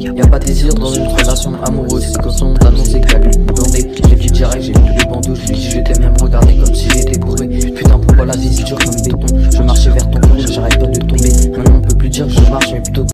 Y'a pas de désir dans une relation amoureuse. C'est quand on t'annonçait qu'à lui J'ai vu direct, j'ai vu tous les bandeaux. Je lui dis je t'aime même regarder comme si j'étais bourré. Putain pourquoi la vie c'est dur comme béton? Je marchais vers ton cou, j'arrête pas de tomber. Maintenant on peut plus dire que je marche mais plutôt